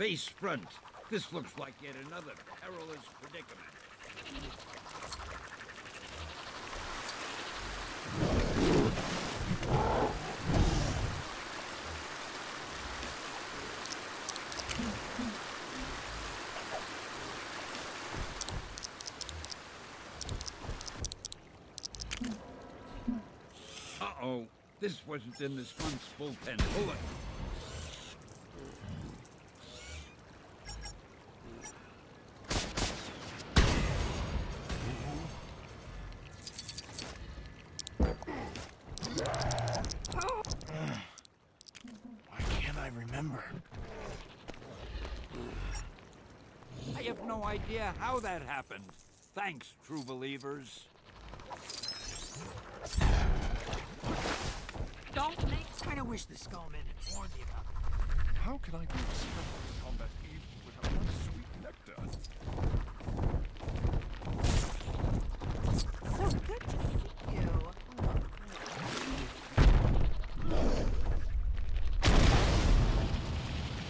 face front. This looks like yet another perilous predicament. Uh-oh. This wasn't in this month's bullpen bullet. No idea how that happened. Thanks, true believers. Don't make. I Kinda wish the Skullman had warned me about that. How can I be expected to combat evil without that sweet nectar? So good to see you.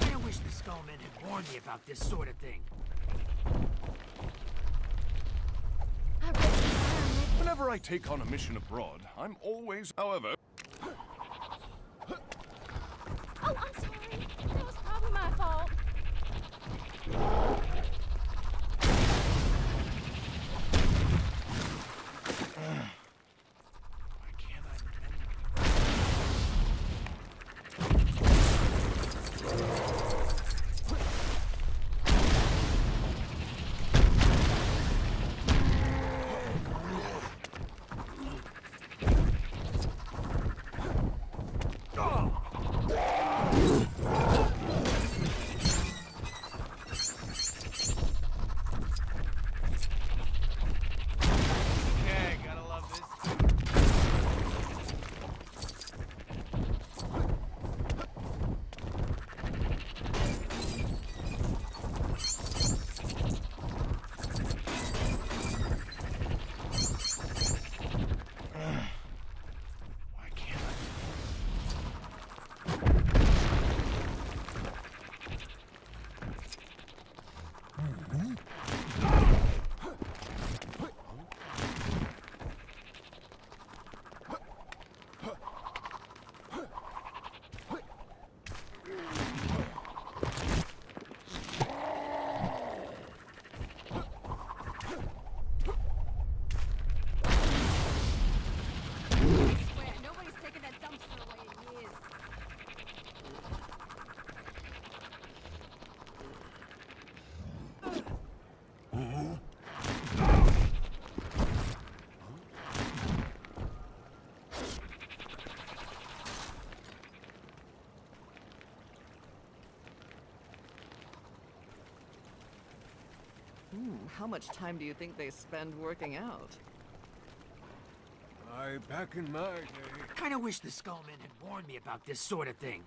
I Kinda wish the Skullman had warned me about this sort of thing. I read some environment. Whenever I take on a mission abroad, I'm always, however, Hmm, how much time do you think they spend working out? I, back in my day. Kinda wish the Skullman had warned me about this sort of thing.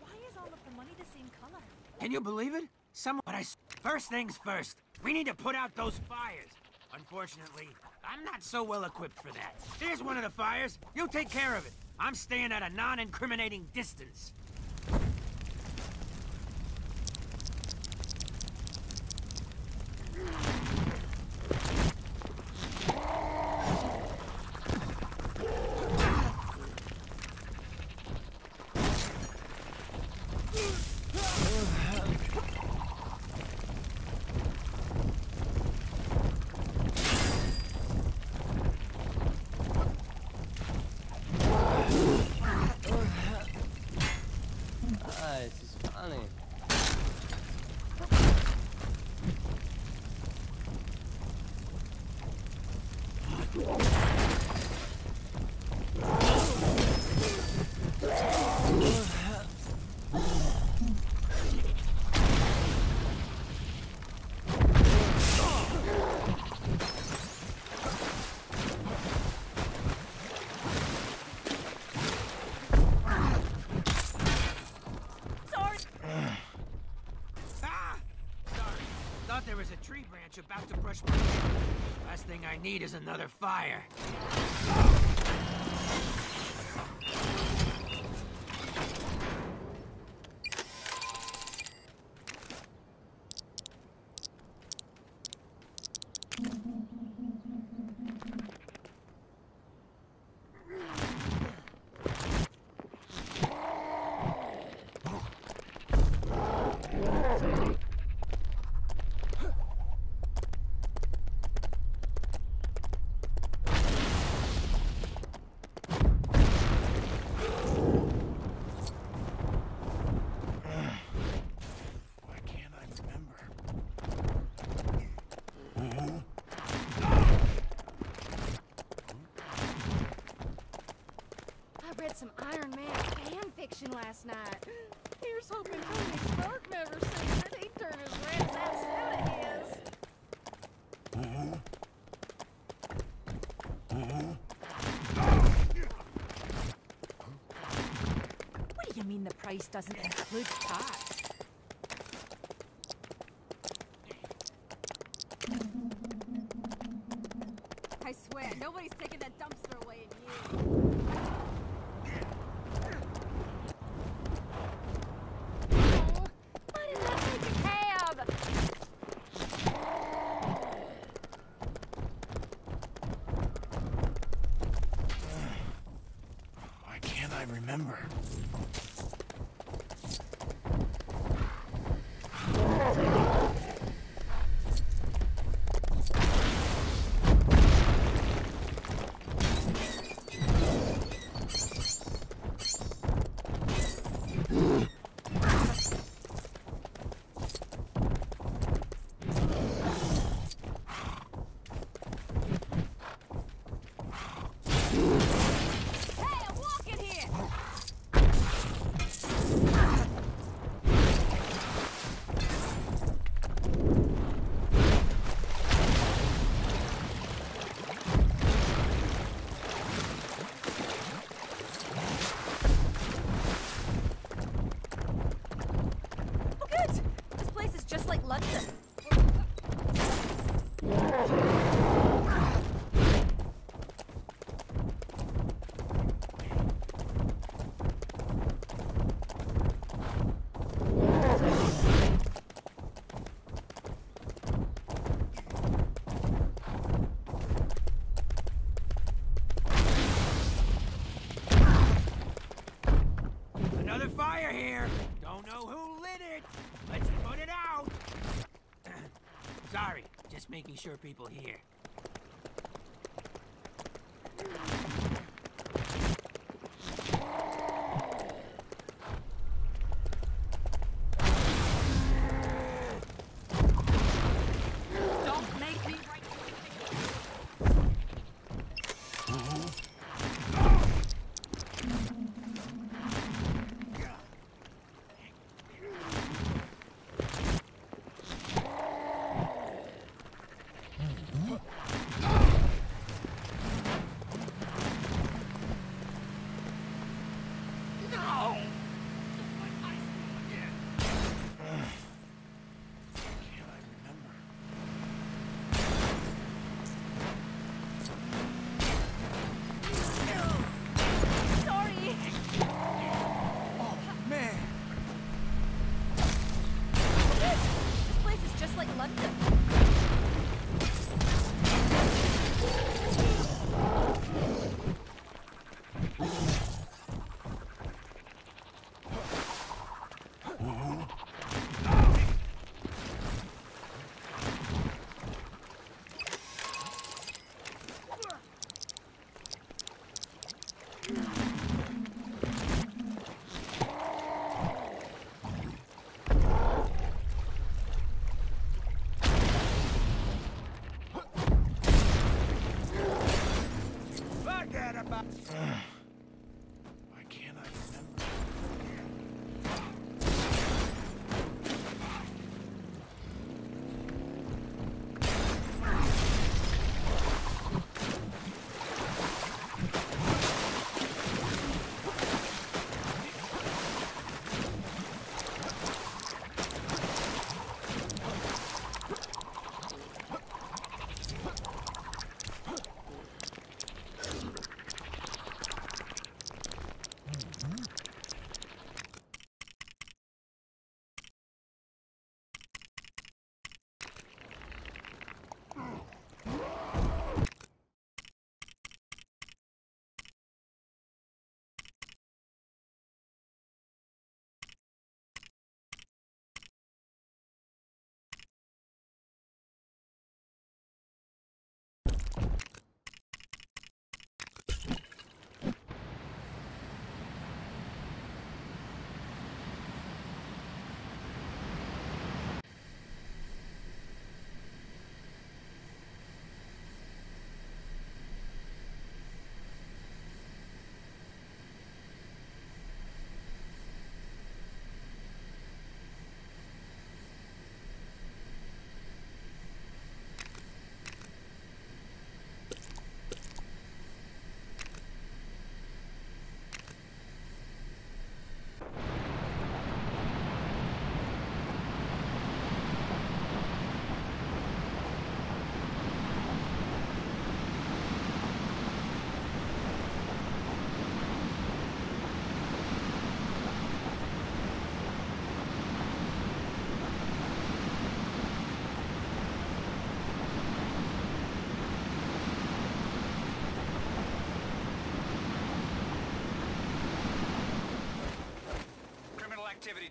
Why is all of the money the same color? Can you believe it? Someone. But I. s- First things first. We need to put out those fires. Unfortunately, I'm not so well equipped for that. Here's one of the fires. You take care of it. I'm staying at a non-incriminating distance. Tree branch about to brush my. Last thing I need is another fire. Fishing last night. Here's hoping Tony Stark never sees it. He'd turn his as that of his. What do you mean the price doesn't include tax? I swear, nobody's taking that dumpster away in years. Making sure people hear.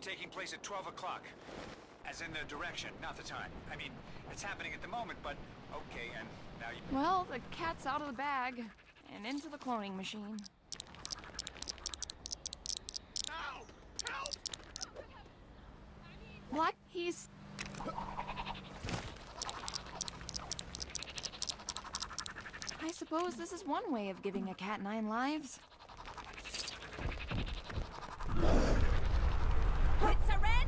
Taking place at 12 o'clock. As in the direction, not the time. I mean, it's happening at the moment, but okay, and now you... Well, the cat's out of the bag and into the cloning machine. Help! Help! Black, he's. I suppose this is one way of giving a cat nine lives. It's a rental!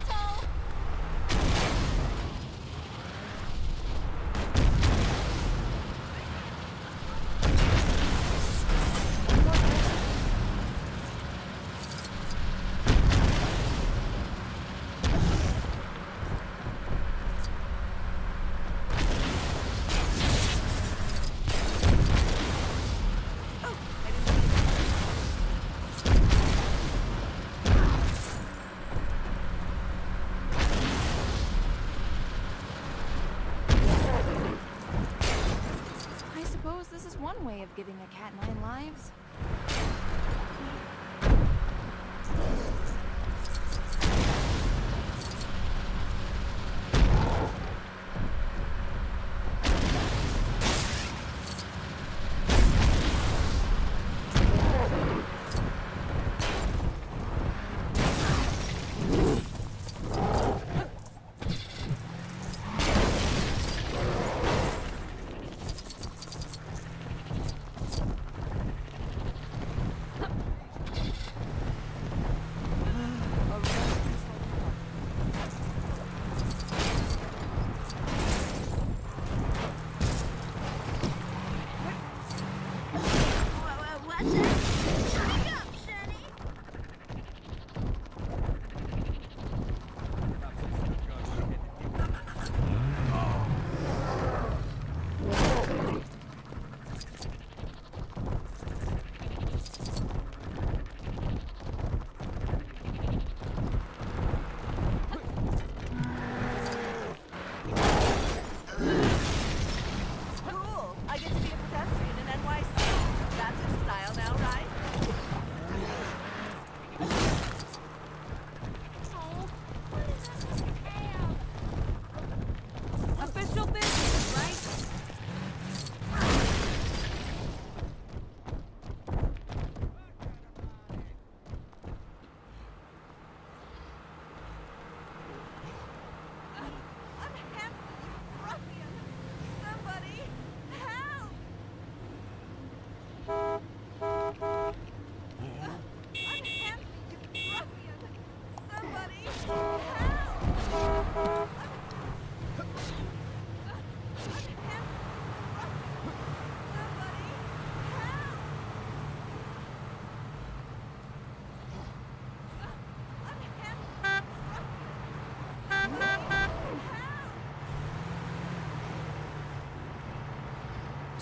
I suppose this is one way of giving a cat nine lives.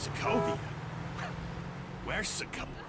Sokovia. Where's Sokovia?